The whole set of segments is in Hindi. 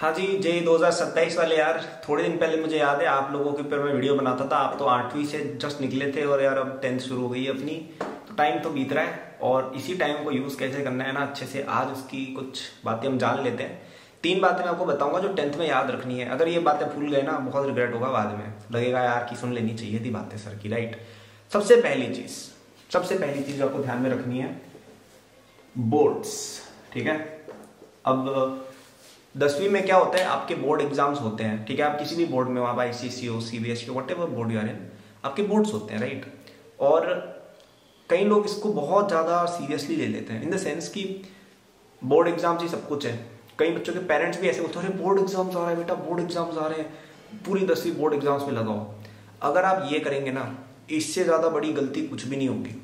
हाँ जी, जे दो हज़ार सत्ताईस वाले यार, थोड़े दिन पहले मुझे याद है, आप लोगों के ऊपर मैं वीडियो बनाता था, आप तो आठवीं से जस्ट निकले थे और यार अब टेंथ शुरू हो गई है अपनी तो टाइम तो बीत रहा है और इसी टाइम को यूज़ कैसे करना है ना, अच्छे से आज उसकी कुछ बातें हम जान लेते हैं। तीन बातें मैं आपको बताऊँगा जो टेंथ में याद रखनी है। अगर ये बातें भूल गए ना, बहुत रिग्रेट होगा बाद में। लगेगा यार की सुन लेनी चाहिए थी बातें सर की राइट सबसे पहली चीज़, सबसे पहली चीज़ आपको ध्यान में रखनी है बोर्ड्स ठीक है? अब दसवीं में क्या होता है, आपके बोर्ड एग्ज़ाम्स होते हैं, ठीक है? आप किसी भी बोर्ड में हो, आप I C C O C B S whatever board you are in आपके बोर्ड्स होते हैं राइट और कई लोग इसको बहुत ज़्यादा सीरियसली ले लेते हैं इन द सेंस कि बोर्ड एग्ज़ाम्स ही सब कुछ है। कई बच्चों के पेरेंट्स भी ऐसे बोलते हैं बोर्ड एग्ज़ाम्स आ रहे हैं बेटा बोर्ड एग्ज़ाम्स आ रहे हैं। पूरी दसवीं बोर्ड एग्ज़ाम्स में लगाओ। अगर आप ये करेंगे ना, इससे ज़्यादा बड़ी गलती कुछ भी नहीं होगी।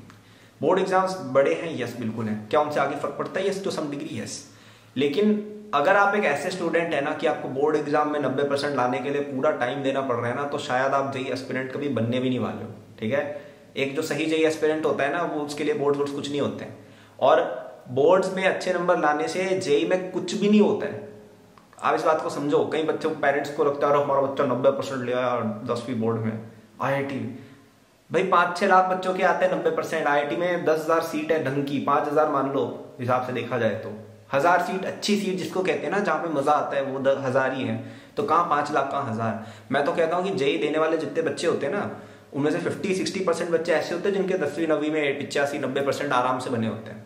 बोर्ड एग्ज़ाम्स बड़े हैं यस बिल्कुल है। क्या उनसे आगे फ़र्क पड़ता है? Yes to some degree yes लेकिन अगर आप एक ऐसे स्टूडेंट है ना कि आपको बोर्ड एग्ज़ाम में 90 परसेंट लाने के लिए पूरा टाइम देना पड़ रहा है ना तो शायद आप जेई एस्पिरेंट कभी बनने भी नहीं वाले हो, ठीक है? एक जो सही जेई एस्पिरेंट होता है ना, वो उसके लिए बोर्ड वोर्ड्स कुछ नहीं होते और बोर्ड्स में अच्छे नंबर लाने से जेई में कुछ भी नहीं होता है। आप इस बात को समझो, कई बच्चों पेरेंट्स को लगता है हमारा बच्चा नब्बे परसेंट लिया दसवीं बोर्ड में आईआईटी भाई पाँच छह लाख बच्चों के आते हैं नब्बे परसेंट आई में दस हज़ार सीट है ढंग की, पाँच हज़ार मान लो, हिसाब से देखा जाए तो। हज़ार सीट अच्छी सीट जिसको कहते हैं ना, जहाँ पे मज़ा आता है, वो दस हज़ार ही है। तो कहाँ पाँच लाख, कहाँ हज़ार? मैं तो कहता हूँ कि जेई देने वाले जितने बच्चे होते हैं ना, उनमें से फिफ्टी सिक्सटी परसेंट बच्चे ऐसे होते हैं जिनके दसवीं, नवीं में पिचासी, नब्बे परसेंट आराम से बने होते हैं।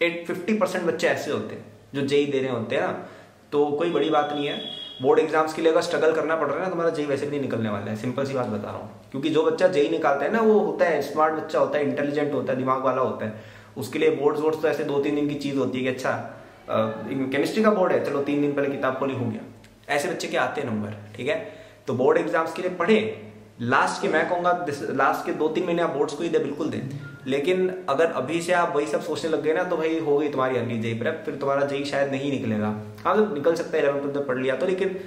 एट फिफ्टी परसेंट बच्चे ऐसे होते हैं जो जेई दे रहे होते हैं ना। तो कोई बड़ी बात नहीं है। बोर्ड एग्ज़ाम्स के लिए अगर स्ट्रगल करना पड़ रहा है ना, तुम्हारा जेई वैसे भी नहीं निकलने वाला है। सिंपल सी बात बता रहा हूँ। क्योंकि जो बच्चा जेई निकालता है ना, वो होता है स्मार्ट बच्चा होता है इंटेलिजेंट होता है, दिमाग वाला होता है। उसके लिए बोर्ड्स वोर्ड्स तो ऐसे दो तीन दिन की चीज़ होती है कि अच्छा केमिस्ट्री का बोर्ड है, चलो तीन दिन पहले किताब खोली हो गया ऐसे बच्चे के आते हैं नंबर ठीक है? तो बोर्ड एग्ज़ाम्स के लिए पढ़े लास्ट के, मैं कहूँगा लास्ट के दो तीन महीने आप बोर्ड्स को ही दे, बिल्कुल दे। लेकिन अगर अभी से आप वही सब सोचने लग गए ना तो भाई हो गई तुम्हारी अगली जेई प्रेप फिर तुम्हारा जेई शायद नहीं निकलेगा। हाँ तो निकल सकता है इलेवन ट्वेल्थ पढ़ लिया तो लेकिन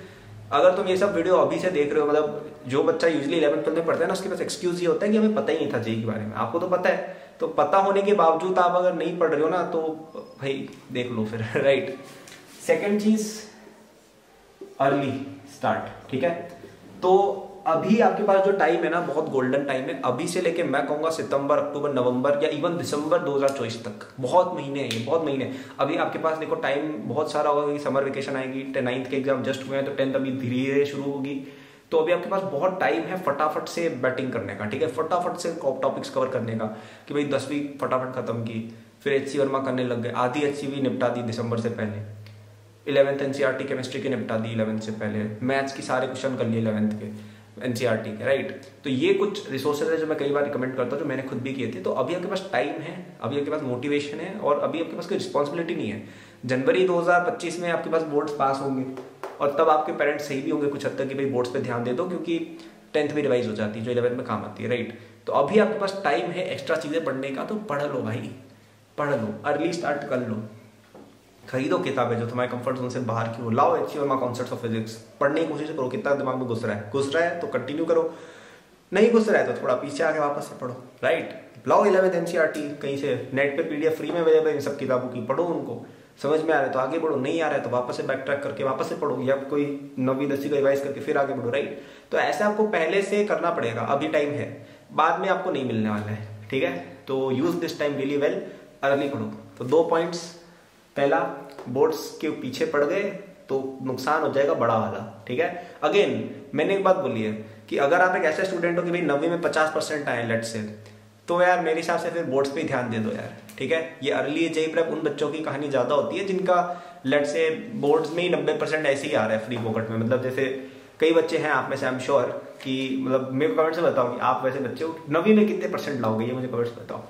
अगर तुम ये सब वीडियो अभी से देख रहे हो मतलब जो बच्चा यूजली इलेवन ट्वेल्थ में पढ़ता है ना, उसके पास एक्सक्यूज ये होता है कि हमें पता ही नहीं था जेई के बारे में। आपको तो पता है। तो पता होने के बावजूद आप अगर नहीं पढ़ रहे हो ना तो भाई, देख लो फिर राइट सेकेंड चीज़ अर्ली स्टार्ट ठीक है? तो अभी आपके पास जो टाइम है ना, बहुत गोल्डन टाइम है। अभी से लेके मैं कहूँगा सितंबर, अक्टूबर, नवंबर या इवन दिसंबर 2024 तक। बहुत महीने हैं ये, बहुत महीने अभी आपके पास देखो टाइम बहुत सारा होगा कि समर वेकेशन आएगी नाइन्थ के एग्ज़ाम जस्ट हुए हैं तो टेंथ अभी धीरे धीरे शुरू होगी। तो अभी आपके पास बहुत टाइम है फटाफट से बैटिंग करने का, ठीक है? फटाफट से टॉपिक्स कवर करने का, कि भाई दसवीं फटाफट खत्म की फिर एच सी वर्मा करने लग गए। आधी एच सी भी निपटा दी दिसंबर से पहले। इलेवंथ एनसीआरटी केमिस्ट्री की निपटा दी इलेवंथ से पहले। मैथ्स की सारे क्वेश्चन कर लिए इलेवंथ के एनसीआरटी के राइट तो ये कुछ रिसोर्सेज है जो मैं कई बार रिकमेंड करता हूँ, जो मैंने खुद भी किए थे। तो अभी आपके पास टाइम है, अभी आपके पास मोटिवेशन है, और अभी आपके पास कोई रिस्पॉन्सिबिलिटी नहीं है। जनवरी 2025 में आपके पास बोर्ड्स पास होंगे, और तब आपके पेरेंट्स सही भी होंगे कुछ हद तक कि भाई बोर्ड्स पे ध्यान दे दो, क्योंकि टेंथ भी रिवाइज हो जाती है, जो इलेवंथ में काम आती है राइट तो अभी आपके पास टाइम है एक्स्ट्रा चीज़ें पढ़ने का तो पढ़ लो भाई। पढ़ लो अर्ली स्टार्ट कर लो खरीदो किताबें जो तुम्हारे कंफर्ट जोन से बाहर की हो। लाओ H Verma concept of physics पढ़ने की कोशिश करो, कितना दिमाग में घुस रहा है। घुस रहा है तो कंटिन्यू करो। नहीं घुस रहा है तो थोड़ा पीछे आके वापस से पढ़ो। राइट लाओ इलेवेंथ एनसीआरटी कहीं से नेट पे पीडीएफ फ्री में अवेलेबल इन सब किताबों की। पढ़ो उनको। समझ में आ रहा है तो आगे बढ़ो। नहीं आ रहा है तो वापस से बैक ट्रैक करके वापस से पढ़ो। या कोई नवी दसी का रिवाइज करके फिर आगे बढ़ो। राइट तो ऐसे आपको पहले से करना पड़ेगा। अभी टाइम है। बाद में आपको नहीं मिलने वाला है। ठीक है? तो use this time really well early पढ़ो तो दो पॉइंट्स पहला बोर्ड्स के पीछे पड़ गए तो नुकसान हो जाएगा बड़ा वाला, ठीक है? अगेन मैंने एक बात बोली है कि अगर आप एक ऐसे स्टूडेंट हो कि भाई नवी में पचास परसेंट आए लेट से तो यार मेरे हिसाब से फिर बोर्ड्स पे ही ध्यान दे दो यार, ठीक है? ये अर्ली जेई प्रेप उन बच्चों की कहानी ज़्यादा होती है जिनका लेट से बोर्ड्स में ही नब्बे परसेंट ऐसे ही आ रहा है फ्री पॉकेट में। मतलब जैसे कई बच्चे हैं आप में से आई एम श्योर कि मतलब मेरे को कमेंट से बताओ कि आप वैसे बच्चे हो नवी में कितने परसेंट लाओगे? ये मुझे कमेंट से बताओ।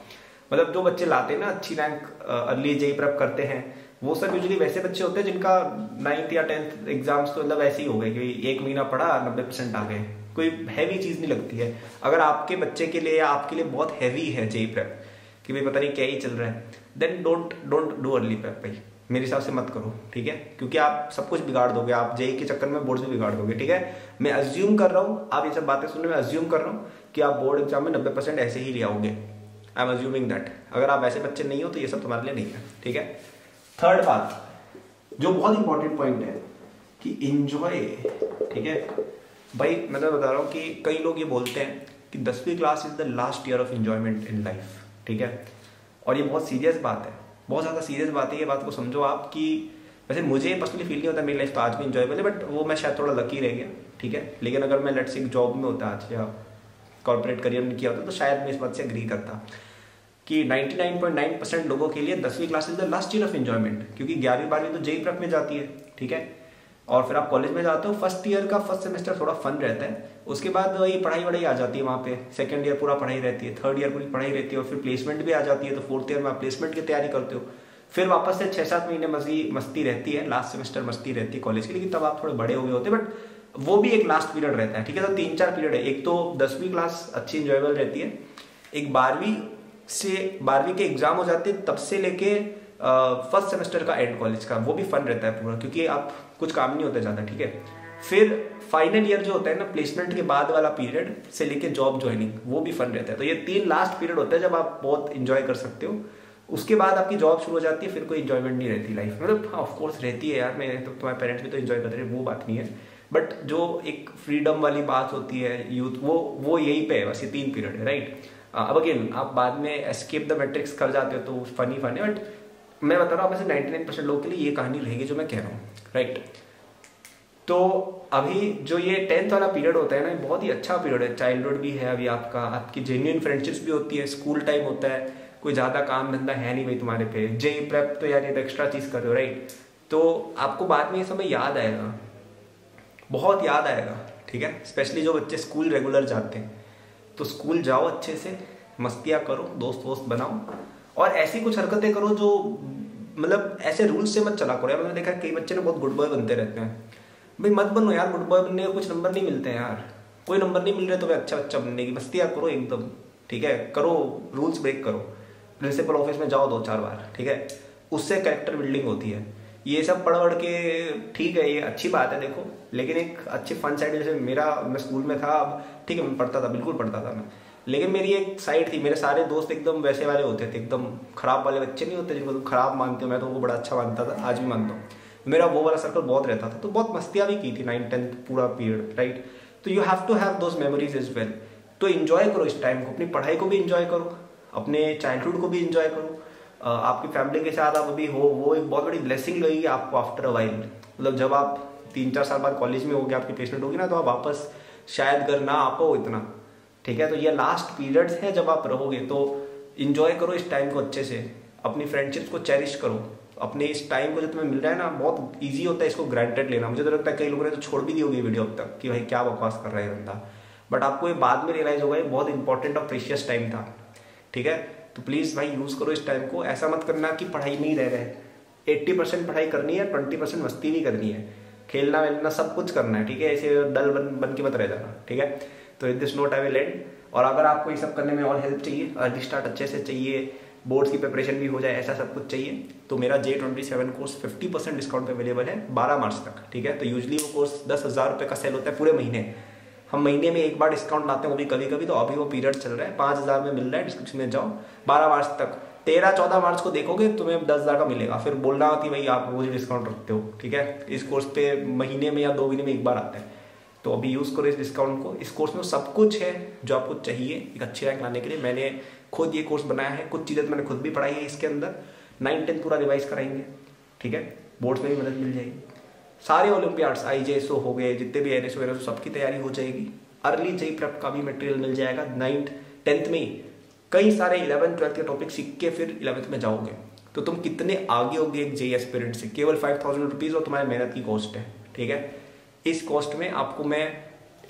मतलब जो बच्चे लाते हैं ना, अच्छी रैंक अर्ली जेई प्रेप करते हैं। वो सब यूजली वैसे बच्चे होते हैं जिनका नाइन्थ या टेंथ एग्ज़ाम्स तो मतलब ऐसे ही हो गए कि एक महीना पढ़ा, नब्बे परसेंट आ गए। कोई हैवी चीज़ नहीं लगती है। अगर आपके बच्चे के लिए या आपके लिए बहुत हैवी है जेई प्रेप कि भाई पता नहीं क्या ही चल रहा है then don't don't do early prep भाई। मेरे हिसाब से मत करो, ठीक है? क्योंकि आप सब कुछ बिगाड़ दोगे, आप जेई के चक्कर में बोर्ड भी बिगाड़ दोगे, ठीक है? मैं अज्यूम कर रहा हूँ, आप ये सब बातें सुनने में अज्यूम कर रहा हूँ कि आप बोर्ड एग्ज़ाम में नब्बे परसेंट ऐसे ही ले आओगे। आई एम अज्यूमिंग दैट अगर आप ऐसे बच्चे नहीं हो तो ये सब तुम्हारे लिए नहीं है, ठीक है? थर्ड बात, जो बहुत इंपॉर्टेंट पॉइंट है कि इंजॉय ठीक है? भाई, मैं तो बता रहा हूँ कि कई लोग ये बोलते हैं कि दसवीं class is the last year of enjoyment in life ठीक है? और ये बहुत सीरियस बात है। बहुत ज़्यादा सीरियस बात है ये बात को समझो आप कि वैसे मुझे पर्सनली फील नहीं होता मेरी लाइफ तो आज भी इंजॉयबल है बट वो मैं शायद थोड़ा लकी रह गया, ठीक है? लेकिन अगर मैं लेट्स एक जॉब में होता आज, या कॉर्पोरेट करियर में किया होता तो शायद मैं इस बात से अग्री करता कि 99.9 परसेंट लोगों के लिए दसवीं class is the last year of enjoyment क्योंकि ग्यारहवीं, बारहवीं तो जेई प्रेप में जाती है, ठीक है? और फिर आप कॉलेज में जाते हो फ़र्स्ट ईयर का फ़र्स्ट सेमेस्टर थोड़ा फन रहता है, उसके बाद वही पढ़ाई वढ़ाई आ जाती है वहाँ पे सेकंड ईयर पूरा पढ़ाई रहती है थर्ड ईयर पूरी पढ़ाई रहती है और फिर प्लेसमेंट भी आ जाती है तो फोर्थ ईयर में आप प्लेसमेंट की तैयारी करते हो, फिर वापस से छः सात महीने मस्ती मस्ती रहती है लास्ट सेमेस्टर मस्ती रहती है कॉलेज की लेकिन तब आप थोड़े बड़े हो गए होते बट वो भी एक लास्ट पीरियड रहता है, ठीक है? तो तीन चार पीरियड है। एक तो दसवीं क्लास अच्छी इंजॉयबल रहती है। एक बारहवीं से, बारहवीं के एग्ज़ाम हो जाते हैं, तब से लेके फ़र्स्ट सेमेस्टर का एंड कॉलेज का, वो भी फन रहता है पूरा, क्योंकि आप कुछ काम नहीं होता ज़्यादा, ठीक है? फिर फाइनल ईयर जो होता है ना प्लेसमेंट के बाद वाला पीरियड से लेके जॉब ज्वाइनिंग वो भी फन रहता है। तो ये तीन लास्ट पीरियड होता है जब आप बहुत इंजॉय कर सकते हो। उसके बाद आपकी जॉब शुरू हो जाती है, फिर कोई इंजॉयमेंट नहीं रहती लाइफ मतलब हाँ ऑफकोर्स रहती है यार, मैं तो तुम्हारे पेरेंट्स भी तो इंजॉय कर रहे हैं, वो बात नहीं है। बट जो एक फ्रीडम वाली बात होती है यूथ वो वो यहीं पे है, बस ये तीन पीरियड है राइट अब अगेन आप बाद में एस्केप द मैट्रिक्स कर जाते हो तो फनी फन है बट मैं बता रहा हूँ वैसे नाइन्टी नाइन परसेंट लोगों के लिए ये कहानी रहेगी जो मैं कह रहा हूँ राइट तो अभी जो ये टेंथ वाला पीरियड होता है ना बहुत ही अच्छा पीरियड है। चाइल्डहुड भी है अभी आपका, आपकी जेन्यून फ्रेंडशिप्स भी होती है स्कूल टाइम होता है, कोई ज़्यादा काम धंधा है नहीं भाई तुम्हारे पे। जे प्रेप तो यार ये तो एक्स्ट्रा चीज़ कर रहे हो राइट तो आपको बाद में ये समय याद आएगा। बहुत याद आएगा, ठीक है? स्पेशली जो बच्चे स्कूल रेगुलर जाते हैं। तो स्कूल जाओ अच्छे से, मस्तियाँ करो दोस्त वोस्त बनाओ, और ऐसी कुछ हरकतें करो जो मतलब ऐसे रूल्स से मत चला करो। यार, मैंने देखा कई बच्चे ना बहुत गुड बॉय बनते रहते हैं। भाई मत बनो यार गुड बॉय बनने के कुछ नंबर नहीं मिलते हैं यार। कोई नंबर नहीं मिल रहे तो भाई अच्छा बच्चा बनने की। मस्तियाँ करो एकदम, ठीक है? करो रूल्स ब्रेक करो। प्रिंसिपल ऑफ़िस में जाओ दो चार बार, ठीक है? उससे कैरेक्टर बिल्डिंग होती है। ये सब पढ़ पढ़ के ठीक है, ये अच्छी बात है देखो। लेकिन एक अच्छी फन साइड जैसे मेरा, मैं स्कूल में था, अब ठीक है, मैं पढ़ता था, बिल्कुल पढ़ता था मैं। लेकिन मेरी एक साइड थी, मेरे सारे दोस्त एकदम वैसे वाले होते थे, एकदम खराब वाले बच्चे नहीं होते जिनको तुम खराब मानते हो, मैं तो वो बड़ा अच्छा मानता था, आज भी मानता हूँ। मेरा वो वाला सर्कल बहुत रहता था तो बहुत मस्तियाँ भी की थी नाइन टेंथ पूरा पीरियड राइट तो you have to have those memories as well तो इन्जॉय करो इस टाइम को, अपनी पढ़ाई को भी इन्जॉय करो, अपने चाइल्डहुड को भी इन्जॉय करो। आपकी फैमिली के साथ आप अभी हो, वो एक बहुत बड़ी ब्लेसिंग लगेगी आपको आफ्टर अ वाइल मतलब जब आप तीन चार साल बाद कॉलेज में होगे आपकी प्लेसमेंट होगी ना तो आप वापस शायद घर ना आ पाओ इतना. ठीक है? तो ये लास्ट पीरियड्स है जब आप रहोगे तो इन्जॉय करो इस टाइम को अच्छे से. अपनी फ्रेंडशिप्स को चेरिश करो. अपने इस टाइम को जो तुम्हें मिल रहा है ना, बहुत ईजी होता है इसको ग्रांटेड लेना. मुझे तो लगता है कई लोगों ने तो छोड़ भी दी होगी वीडियो अब तक, कि भाई क्या बकवास कर रहा है बंदा. बट आपको ये बाद में रियलाइज़ होगा, ये बहुत इंपॉर्टेंट और प्रीशियस टाइम था. ठीक है? तो प्लीज़ भाई यूज़ करो इस टाइम को। ऐसा मत करना कि पढ़ाई में ही रह रहे एट्टी परसेंट पढ़ाई करनी है ट्वेंटी परसेंट मस्ती भी करनी है। खेलना वेलना सब कुछ करना है, ठीक है? ऐसे डल बन बन के मत रह जाना, ठीक है? तो in this note I will end और अगर आपको ये सब करने में और हेल्प चाहिए अर्ली स्टार्ट अच्छे से चाहिए बोर्ड्स की प्रिपरेशन भी हो जाए, ऐसा सब कुछ चाहिए तो मेरा J twenty seven course fifty percent discount पे अवेलेबल है बारह मार्च तक, ठीक है? तो यूजली वो कोर्स दस हज़ार रुपये का सेल होता है पूरे महीने। हम महीने में एक बार डिस्काउंट लाते हैं, वो भी कभी कभी तो अभी वो पीरियड चल रहा है, पाँच हज़ार में मिल रहा है डिस्क्रिप्शन में जाओ, बारह मार्च तक। तेरह चौदह मार्च को देखोगे, तुम्हें दस हज़ार का मिलेगा। फिर बोलना कि भाई आप रोज डिस्काउंट रखते हो, ठीक है? इस कोर्स पे महीने में या दो महीने में एक बार आता है। तो अभी यूज़ करो इस डिस्काउंट को। इस कोर्स में सब कुछ है जो आपको चाहिए, एक अच्छी रैंक लाने के लिए। मैंने खुद ये कोर्स बनाया है, कुछ चीज़ें तो मैंने खुद भी पढ़ाई है इसके अंदर। नाइन टेंथ पूरा रिवाइज कराएँगे, ठीक है? बोर्ड्स में भी मदद मिल जाएगी। सारे ओलंपियाड्स आई जे हो गए, जितने भी एन एस वगैरह सबकी तैयारी हो जाएगी। अर्ली जेई प्रेप का भी मटेरियल मिल जाएगा नाइन्थ टेंथ में ही। कई सारे इलेवन ट्वेल्थ के टॉपिक सीख के फिर इलेवंथ में जाओगे। तो तुम कितने आगे होगे एक जेई एस्पिरेंट से? केवल फाइव थाउज़ेंड रुपीज़ और तुम्हारी मेहनत की कॉस्ट है, ठीक है? इस कॉस्ट में आपको मैं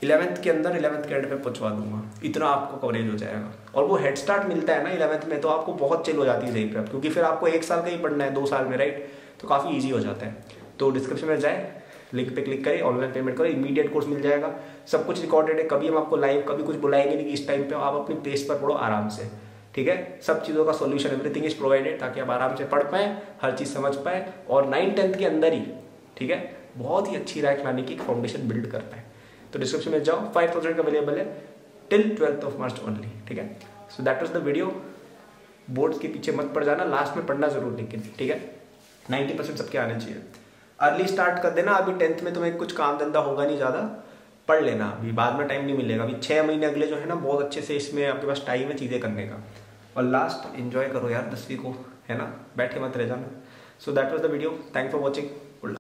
इलेवंथ के अंदर इलेवंथ एंड पे पहुंचवा दूँगा। इतना आपको कवरेज हो जाएगा। और वो हेड स्टार्ट मिलता है ना इलेवंथ में तो आपको बहुत चिल हो जाती है जेई प्रेप क्योंकि फिर आपको एक साल का ही पढ़ना है, दो साल में राइट तो काफ़ी ईजी हो जाता है। तो डिस्क्रिप्शन में जाए लिंक पे क्लिक करें ऑनलाइन पेमेंट करें इमीडिएट कोर्स मिल जाएगा। सब कुछ रिकॉर्डेड है, कभी हम आपको लाइव कभी कुछ बुलाएँगे नहीं कि इस टाइम पे आप अपनी पेज पर पढ़ो आराम से, ठीक है? सब चीज़ों का सोल्यूशन एवरीथिंग इज़ प्रोवाइडेड ताकि आप आराम से पढ़ पाए, हर चीज़ समझ पाए और नाइन टेंथ के अंदर ही, ठीक है? बहुत ही अच्छी रैंक लाने की फाउंडेशन बिल्ड कर पाए। तो डिस्क्रिप्शन में जाओ फाइव थाउज़ेंड का अवेलेबल है till twelfth of March only ठीक है? So that was the video boards के पीछे मत पड़ जाना लास्ट में पढ़ना ज़रूर लेकिन, ठीक है? नाइन्टी परसेंट सबके आने चाहिए। अर्ली स्टार्ट कर देना, अभी टेंथ में तुम्हें कुछ काम धंधा होगा नहीं ज़्यादा, पढ़ लेना। अभी बाद में टाइम नहीं मिलेगा। अभी छः महीने अगले जो है ना, बहुत अच्छे से इसमें आपके पास टाइम है चीज़ें करने का। और लास्ट इन्जॉय करो यार दसवीं को, है ना? बैठे मत रह जाना। So that was the video thank for watching